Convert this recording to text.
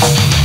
you